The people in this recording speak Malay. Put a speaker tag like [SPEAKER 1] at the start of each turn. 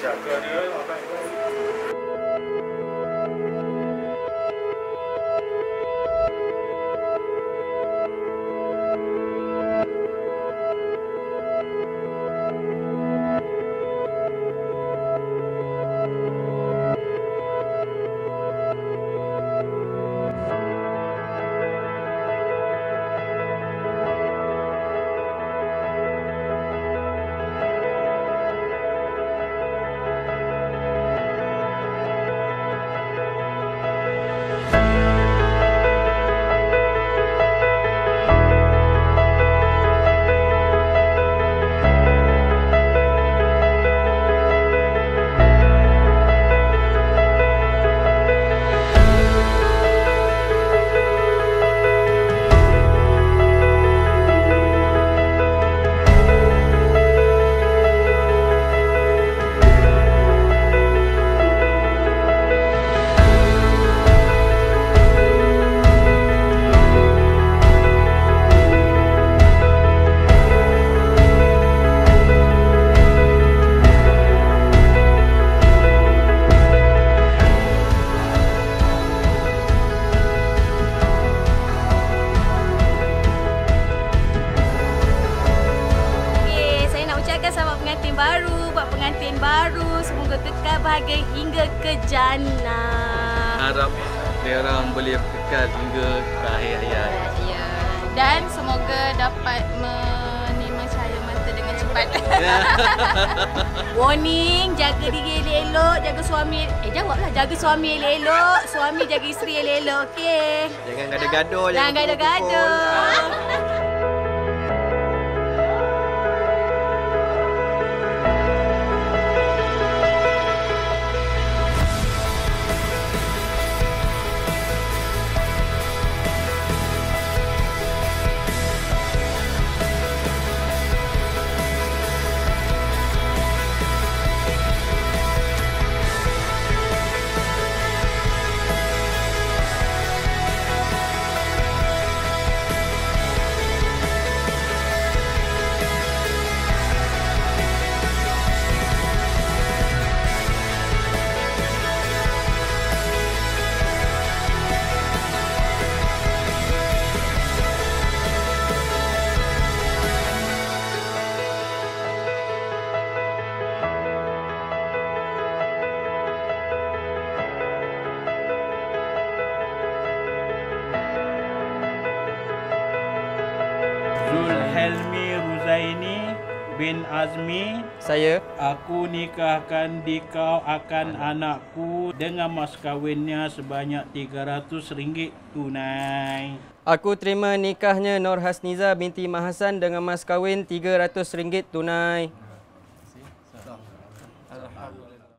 [SPEAKER 1] Jaga dia makan.
[SPEAKER 2] Okey, baru. Semoga kekal bahagia hingga ke jannah.
[SPEAKER 3] Harap dia orang boleh kekal hingga ke akhir hayat.
[SPEAKER 2] Ya. Dan semoga dapat menimang cahaya mata dengan cepat. Warning, jaga diri elok-elok, jaga suami. Eh, jawablah. Jaga suami elok-elok, suami jaga isteri elok-elok. Okey.
[SPEAKER 3] Jangan gaduh-gaduh.
[SPEAKER 2] Jangan gaduh-gaduh.
[SPEAKER 1] Helmi Ruzaini bin Azmi.
[SPEAKER 3] Saya.
[SPEAKER 1] Aku nikahkan dikau akan anakku dengan mas kahwinnya sebanyak RM300 tunai.
[SPEAKER 4] Aku terima nikahnya Nur Hasniza binti Mahasan dengan mas kahwin RM300 tunai. Alhamdulillah.